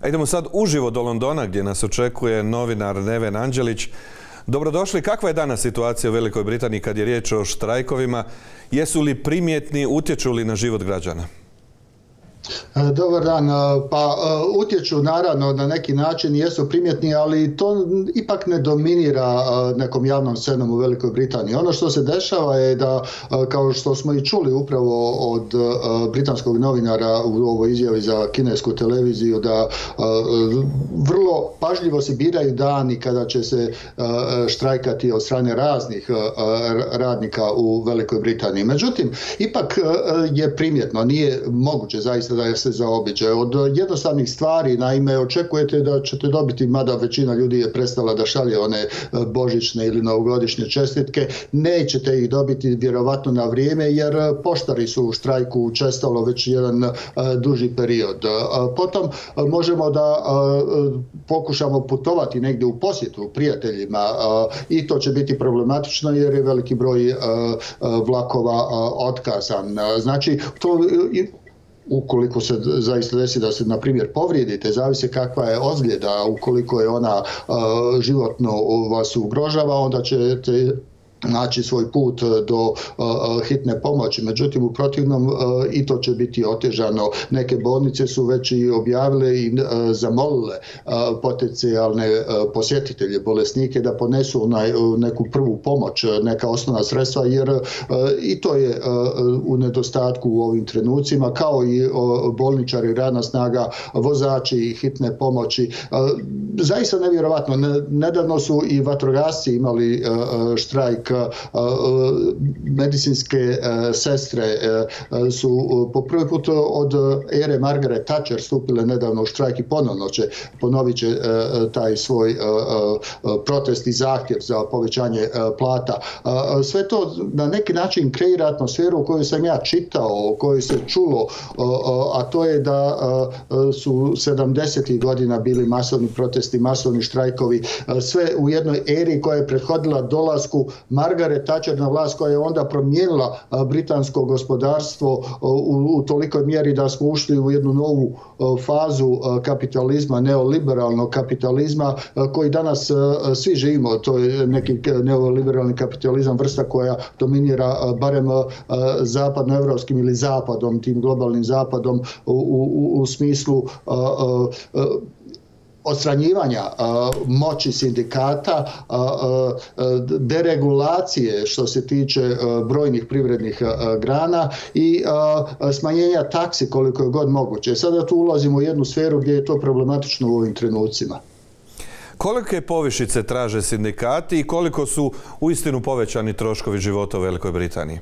A idemo sad uživo do Londona gdje nas očekuje novinar Neven Anđelić. Dobrodošli. Kakva je danas situacija u Velikoj Britaniji kad je riječ o štrajkovima? Jesu li primjetni, utječu li na život građana? E, dobar dan. E, pa e, utječu naravno na neki način jesu primjetni, ali to ipak ne dominira nekom javnom scenom u Velikoj Britaniji. Ono što se dešava je da, kao što smo i čuli upravo od britanskog novinara u ovoj izjavi za kinesku televiziju, da vrlo pažljivo se biraju dani kada će se štrajkati od strane raznih radnika u Velikoj Britaniji. Međutim, ipak je primjetno, nije moguće zaista da se zaobiđe. Od jednostavnih stvari, naime, očekujete da ćete dobiti, mada većina ljudi je prestala da šalje one e, božićne ili novogodišnje čestitke, nećete ih dobiti vjerovatno na vrijeme, jer e, poštari su u štrajku učestalo već jedan e, duži period. Potom možemo da pokušamo putovati negdje u posjetu prijateljima i to će biti problematično jer je veliki broj vlakova otkazan. Znači, to ukoliko se zaista desi da se, na primjer, povrijedite, zavise kakva je ozljeda, ukoliko je ona životno vas ugrožava, onda ćete naći svoj put e, do e, e, hitne pomoći. Međutim, u protivnom i to će biti otežano. Neke bolnice su već i objavile i zamolile potencijalne posjetitelje, bolesnike da ponesu onaj, neku prvu pomoć, neka osnovna sredstva, jer i to je u nedostatku u ovim trenucima, kao i bolničari, radna snaga, vozači i hitne pomoći. Zaista nevjerovatno. Nedavno su i vatrogasci imali štrajk medicinske sestre su po prvi put od ere Margaret Thatcher stupile nedavno u štrajk i ponovno će ponovit će taj svoj protest i zahtjev za povećanje plata. Sve to na neki način kreira atmosferu u kojoj sam ja čitao, u kojoj se čulo, a to je da su 70. godina bili masovni protesti, masovni štrajkovi, sve u jednoj eri koja je prethodila dolasku Margaret Thatcher na vlast koja je onda promijenila britansko gospodarstvo u, u tolikoj mjeri da smo ušli u jednu novu fazu kapitalizma, neoliberalnog kapitalizma koji danas svi živimo. To je neki neoliberalni kapitalizam, vrsta koja dominira barem zapadnoevropskim ili zapadom, tim globalnim zapadom u, u, u smislu odstranjivanja moći sindikata, deregulacije što se tiče brojnih privrednih grana i smanjenja taksi koliko je god moguće. Sada tu ulazimo u jednu sferu gdje je to problematično u ovim trenucima. Kolike povišice traže sindikati i koliko su uistinu povećani troškovi života u Velikoj Britaniji?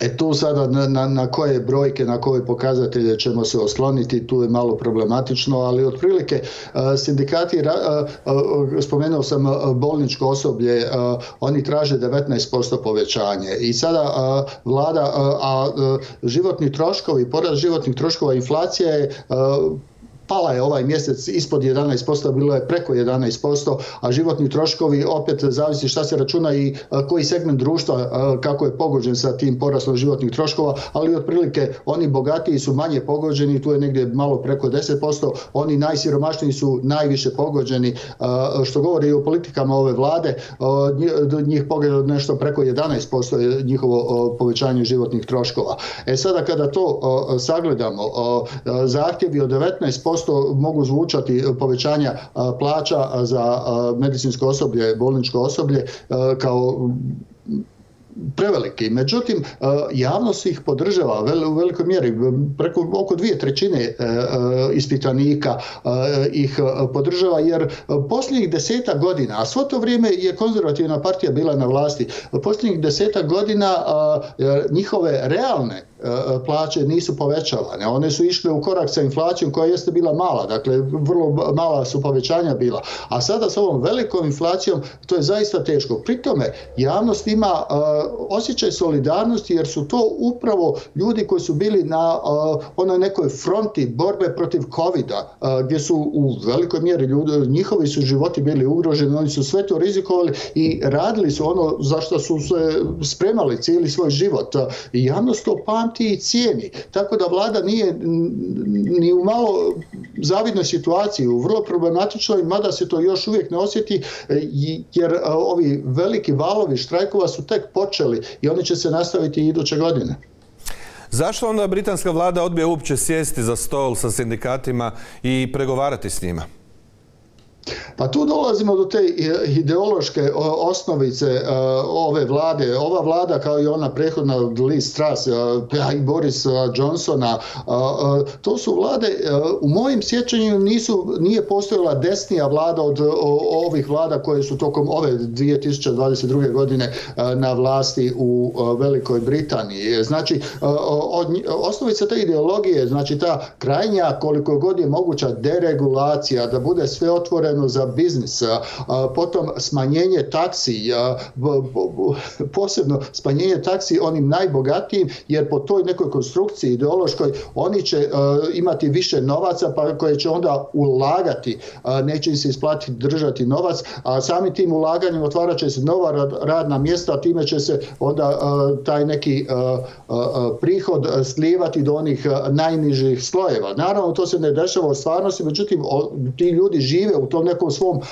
E tu sada na, na, na koje brojke, na koje pokazatelje ćemo se osloniti, tu je malo problematično, ali otprilike e, sindikati, e, e, spomenuo sam bolničko osoblje, oni traže 19% povećanje. I sada vlada, a životni troškovi, porast životnih troškova, inflacija je pala je ovaj mjesec ispod 11%, bilo je preko 11%, a životni troškovi opet zavisi šta se računa i e, koji segment društva e, kako je pogođen sa tim porastom životnih troškova, ali otprilike oni bogatiji su manje pogođeni, tu je negdje malo preko 10%, oni najsiromašniji su najviše pogođeni, e, što govori o politikama ove vlade, njih pogleda nešto preko 11% je njihovo povećanje životnih troškova. E sada kada to sagledamo, zahtjevi od 19% prosto mogu zvučati e, povećanja e, plaća za e, medicinsko osoblje, bolničko osoblje kao preveliki. Međutim, javnost ih podržava u velikoj mjeri. Preko oko dvije trećine ispitanika ih podržava jer posljednjih deseta godina, a svo to vrijeme je konzervativna partija bila na vlasti, posljednjih deseta godina njihove realne E, e, plaće nisu povećavane. One su išle u korak sa inflacijom koja jeste bila mala, dakle vrlo mala su povećanja bila. A sada sa ovom velikom inflacijom to je zaista teško. Pritome javnost ima uh, osjećaj solidarnosti jer su to upravo ljudi koji su bili na uh, onoj nekoj fronti borbe protiv COVID-a uh, gdje su u velikoj mjeri ljudi, njihovi su životi bili ugroženi, oni su sve to rizikovali i radili su ono za što su se spremali cijeli svoj život. I javnost to pamti i cijeni. Tako da vlada nije ni u malo zavidnoj situaciji, u vrlo problematičnoj, mada se to još uvijek ne osjeti, e, jer e, ovi veliki valovi štrajkova su tek počeli i oni će se nastaviti iduće godine. Zašto onda britanska vlada odbije uopće sjesti za stol sa sindikatima i pregovarati s njima? Pa tu dolazimo do te ideološke osnovice e, ove vlade. Ova vlada kao i ona prehodna Liz Truss pa i Boris e, Johnsona, to su vlade, u mojim sjećanju nisu, nije postojala desnija vlada od ovih vlada koje su tokom ove 2022. godine na vlasti u Velikoj Britaniji. Znači, osnovica te ideologije, znači ta krajnja koliko god je moguća deregulacija, da bude sve otvoreno za biznis, potom smanjenje taksi, posebno smanjenje taksi onim najbogatijim, jer po toj nekoj konstrukciji ideološkoj oni će e, imati više novaca pa koje će onda ulagati, neće im se isplatiti držati novac, a sami tim ulaganjem otvarat će se nova radna mjesta, a time će se onda e, taj neki e, prihod slijevati do onih najnižih slojeva. Naravno, to se ne dešava u stvarnosti, međutim, ti ljudi žive u tom nekom svom uh,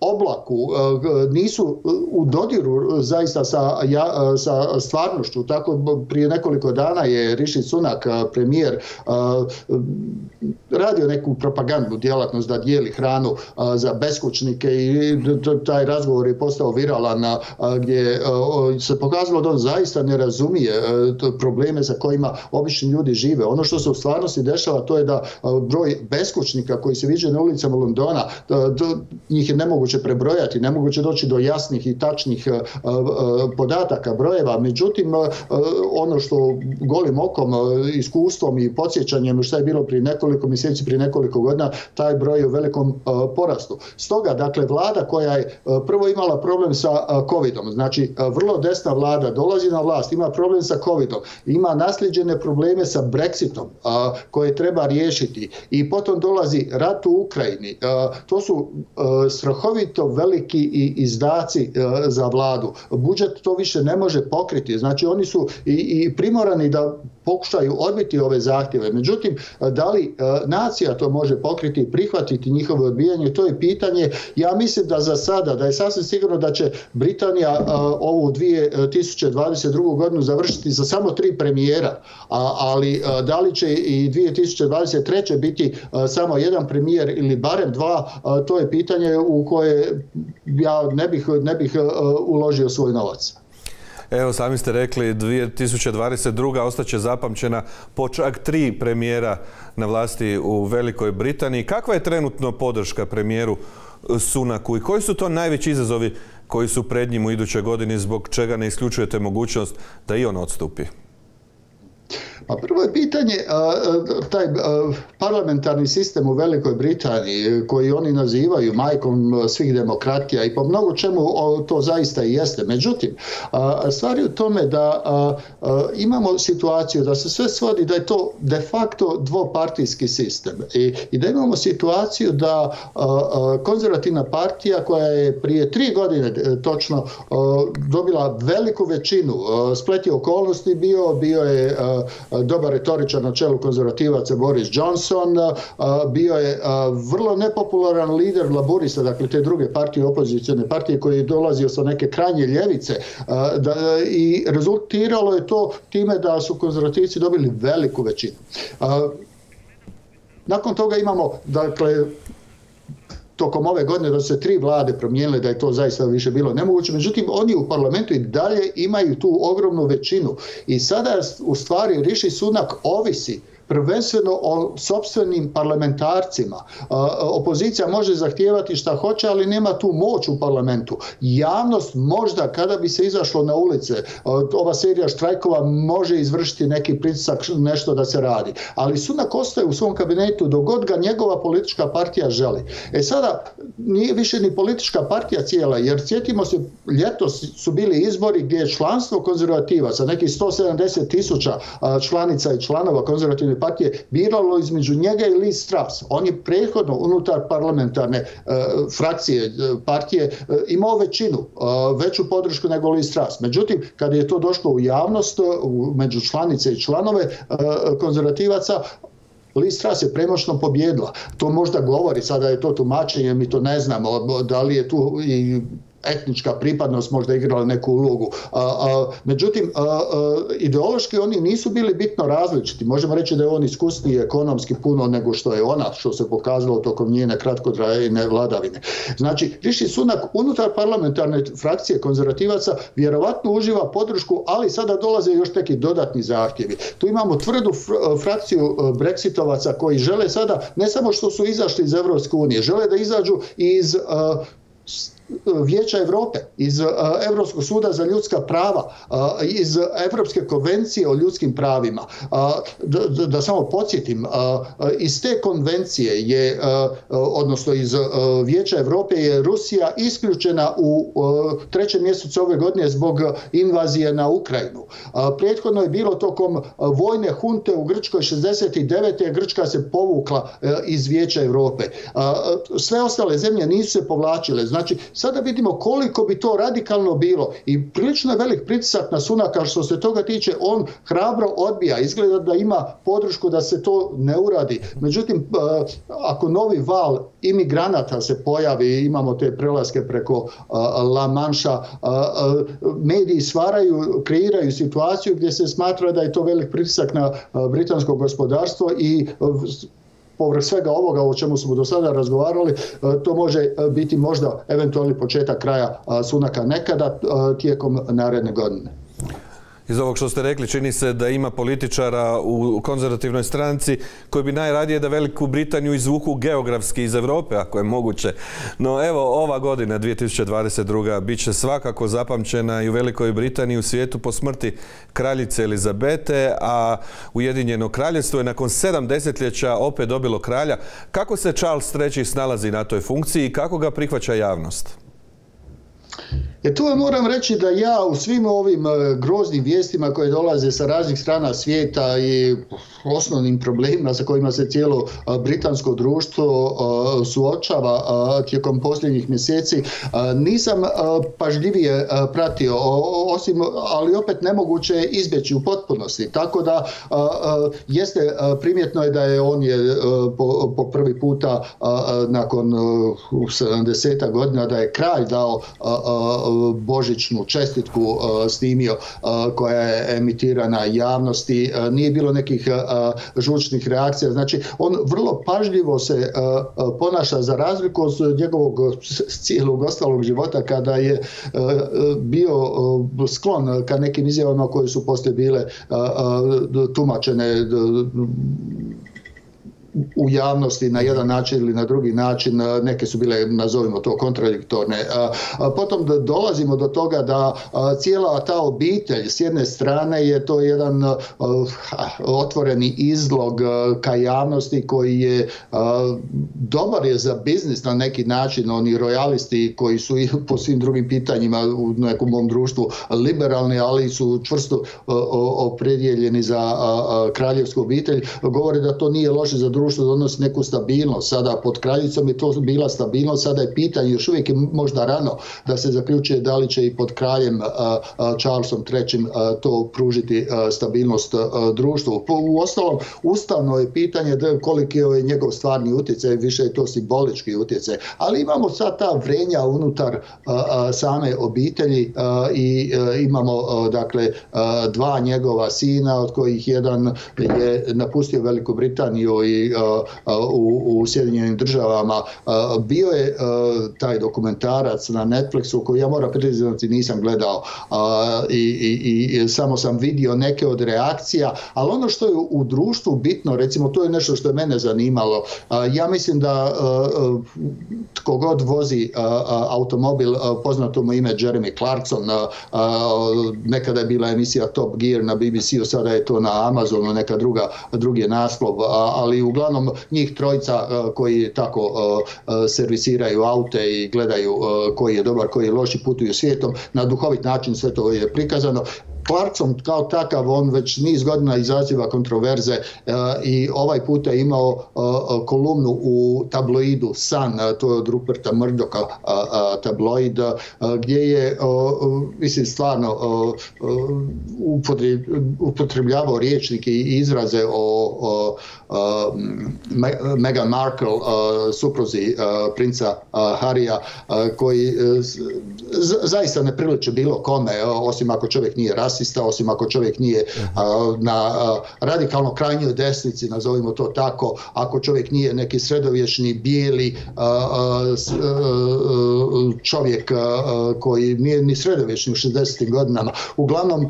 oblaku, uh, nisu e, u dodiru zaista sa, ja, sa stvarnošću. Tako prije nekoliko dana je Riši Sunak, premijer, radio neku propagandnu djelatnost da dijeli hranu za beskućnike i taj razgovor je postao viralan gdje se pokazalo da on zaista ne razumije probleme sa kojima obični ljudi žive. Ono što se u stvarnosti dešava to je da broj beskućnika koji se viđe na ulicama Londona njih je nemoguće prebrojati, nemoguće doći do jasnih i tačnih e, e, podataka, brojeva. Međutim, e, ono što golim okom, iskustvom i podsjećanjem što je bilo pri nekoliko mjeseci, pri nekoliko godina, taj broj je u velikom porastu. Stoga, dakle, vlada koja je prvo imala problem sa COVID-om, znači vrlo desna vlada dolazi na vlast, ima problem sa COVID-om, ima nasljeđene probleme sa Brexitom koje treba riješiti i potom dolazi rat u Ukrajini. To su E, strahovito veliki i izdaci e, za vladu. Budžet to više ne može pokriti. Znači oni su i, i primorani da pokušaju odbiti ove zahtjeve. Međutim, da li e, nacija to može pokriti i prihvatiti njihove odbijanje, to je pitanje. Ja mislim da za sada, da je sasvim sigurno da će Britanija e, ovu 2022. E, godinu završiti za samo tri premijera, ali da li će i 2023. biti samo jedan premijer ili barem dva, to je pitanje u koje ja ne bih, ne bih uložio svoj novac. Evo, sami ste rekli, 2022. ostaće zapamćena po čak tri premijera na vlasti u Velikoj Britaniji. Kakva je trenutno podrška premijeru e, Sunaku i koji su to najveći izazovi koji su pred njim u idućoj godini zbog čega ne isključujete mogućnost da i on odstupi? Pa prvo je pitanje, taj parlamentarni sistem u Velikoj Britaniji, e, koji oni nazivaju majkom e, svih demokratija i po mnogo čemu to zaista i jeste. Međutim, stvari u tome da imamo situaciju da se sve svodi da je to de facto dvopartijski sistem i da imamo situaciju da konzervativna partija koja je prije tri godine e, točno dobila veliku većinu, spleti okolnosti bio, bio je dobar retoričar na čelu konzervativaca Boris Johnson, bio je vrlo nepopularan lider laborista, dakle te druge partije, opozicijone partije koji je dolazio sa neke krajnje ljevice i rezultiralo je to time da su konzervativci dobili veliku većinu. Nakon toga imamo, dakle, tokom ove godine da se tri vlade promijenile da je to zaista više bilo nemoguće. Međutim, oni u parlamentu i dalje imaju tu ogromnu većinu. I sada u stvari Riši Sunak ovisi prvenstveno o sobstvenim parlamentarcima. Opozicija može zahtijevati šta hoće, ali nema tu moć u parlamentu. Javnost možda, kada bi se izašlo na ulice, ova serija štrajkova može izvršiti neki pritisak nešto da se radi. Ali Sunak ostaje u svom kabinetu dogod ga njegova politička partija želi. E sada, nije više ni politička partija cijela, jer sjetimo se, ljeto su bili izbori gdje je članstvo konzervativa sa nekih 170 tisuća članica i članova konzervativne partije biralo između njega i Liz Truss. On je prethodno unutar parlamentarne uh, frakcije e, partije uh, imao većinu, uh, veću podršku nego Liz Truss. Međutim, kada je to došlo u javnost, u, među članice i članove konzervativaca, Liz je premoćno pobjedila. To možda govori, sada je to tumačenje, mi to ne znamo, da li je tu i etnička pripadnost možda igrala neku ulogu. A, a, međutim, a, a, ideološki oni nisu bili bitno različiti. Možemo reći da je on iskusniji ekonomski puno nego što je ona, što se pokazalo tokom njene kratkodrajene vladavine. Znači, Riši Sunak unutar parlamentarne frakcije konzervativaca vjerovatno uživa podršku, ali sada dolaze još neki dodatni zahtjevi. Tu imamo tvrdu frakciju breksitovaca Brexitovaca koji žele sada, ne samo što su izašli iz Evropske unije, žele da izađu iz uh, Vijeća Evrope, iz e, Evropskog suda za ljudska prava, e, iz Evropske konvencije o ljudskim pravima. E, da, da samo podsjetim, iz te konvencije je, odnosno iz Vijeća Evrope je Rusija isključena u trećem mjesecu ove godine zbog invazije na Ukrajinu. Prethodno je bilo tokom vojne hunte u Grčkoj 69. Grčka se povukla iz Vijeća Evrope. Sve ostale zemlje nisu se povlačile. Znači, sada vidimo koliko bi to radikalno bilo i prilično je velik pritisak na Sunaka što se toga tiče, on hrabro odbija, izgleda da ima podršku da se to ne uradi. Međutim, e, ako novi val imigranata se pojavi, imamo te prelaske preko e, La Manša, e, mediji stvaraju, kreiraju situaciju gdje se smatra da je to velik pritisak na britansko gospodarstvo i povrh svega ovoga o čemu smo do sada razgovarali, e, to može e, biti možda eventualni početak kraja sunaka nekada e, tijekom naredne godine. Iz ovog što ste rekli, čini se da ima političara u konzervativnoj stranci koji bi najradije da Veliku Britaniju izvuku geografski iz Evrope, ako je moguće. No evo, ova godina, 2022. bit će svakako zapamćena i u Velikoj Britaniji u svijetu po smrti kraljice Elizabete, a Ujedinjeno kraljevstvo je nakon sedam desetljeća opet dobilo kralja. Kako se Charles III. snalazi na toj funkciji i kako ga prihvaća javnost? E tu moram reći da ja u svim ovim e, groznim vijestima koje dolaze sa raznih strana svijeta i osnovnim problemima sa kojima se cijelo e, britansko društvo e, suočava tijekom posljednjih mjeseci, nisam pažljivije pratio, osim, ali opet nemoguće izbjeći u potpunosti. Tako da jeste primjetno je da je on je po, po prvi puta nakon 70 godina da je kralj dao božićnu čestitku snimio koja je emitirana javnosti. Nije bilo nekih žučnih reakcija. Znači, on vrlo pažljivo se ponaša za razliku od njegovog cijelog ostalog života kada je bio sklon ka nekim izjavama koje su poslije bile tumačene u javnosti na jedan način ili na drugi način, e, neke su bile, nazovimo to, kontradiktorne. E, potom da dolazimo do toga da e, cijela ta obitelj, s jedne strane je to jedan otvoreni izlog ka javnosti koji je dobar je za biznis na neki način, oni rojalisti koji su i po svim drugim pitanjima u nekom mom društvu liberalni, ali su čvrsto opredjeljeni za kraljevsku obitelj, govore da to nije loše za društvo društvo donosi neku stabilnost. Sada pod kraljicom je to bila stabilnost, sada je pitanje, još uvijek je možda rano da se zaključuje da li će i pod kraljem Charlesom III to pružiti stabilnost društvu. U ostalom, ustavno je pitanje da koliko je ovaj njegov stvarni utjecaj, više je to simbolički utjecaj. Ali imamo sad ta vrenja unutar same obitelji i imamo dakle dva njegova sina od kojih jedan je napustio Veliku Britaniju i u, u Sjedinjenim državama. Bio je taj dokumentarac na Netflixu koji ja moram priznati nisam gledao i, i, i samo sam vidio neke od reakcija, ali ono što je u društvu bitno, recimo to je nešto što je mene zanimalo. Ja mislim da tko god vozi automobil poznato mu ime Jeremy Clarkson, nekada je bila emisija Top Gear na BBC-u, sada je to na Amazonu, neka druga, drugi naslov, ali uglavnom njih trojica e, koji tako e, e, servisiraju aute i gledaju koji je dobar, koji je loši, putuju svijetom, na duhovit način sve to je prikazano. Clarkson kao takav, on već niz godina izaziva kontroverze e, i ovaj puta je imao e, e, kolumnu u tabloidu Sun, to je od Ruperta Murdoka tabloid, gdje je, mislim, stvarno upotrebljavao riječnike i izraze o Meghan Markle, supruzi princa Harija, koji zaista ne priliče bilo kome, osim ako čovjek nije rasista, osim ako čovjek nije na radikalno krajnjoj desnici, nazovimo to tako, ako čovjek nije neki sredovječni, bijeli čovjek koji nije ni sredovječni u 60. godinama. Uglavnom,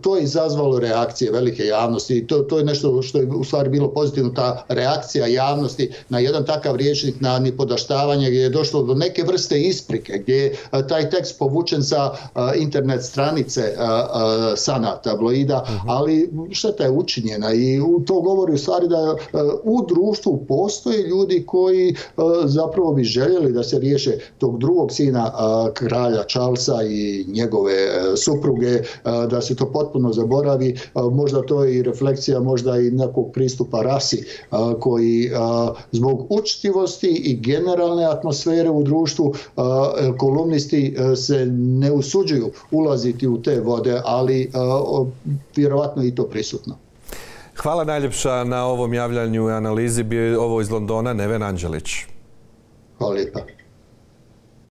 to je izazvalo reakcije velike javnosti i to, to je nešto što je u stvari bilo pozitivno, ta reakcija javnosti na jedan takav riječnik, na nipodaštavanje gdje je došlo do neke vrste isprike, gdje je taj tekst povučen sa internet stranice Sana tabloida, mhm. ali šteta je učinjena i to govori u stvari da u društvu postoje ljudi koji zapravo bi željeli da se riješe tog drugog sina kralja Charlesa i njegove supruge, da se to potpuno zaboravi, možda to je i refleksija možda i nekog pristupa rasi koji zbog učtivosti i generalne atmosfere u društvu kolumnisti se ne usuđuju ulaziti u te vode, ali vjerovatno i to prisutno. Hvala najljepša na ovom javljanju i analizi. Bio je ovo iz Londona, Neven Anđelić. Hvala lijepa.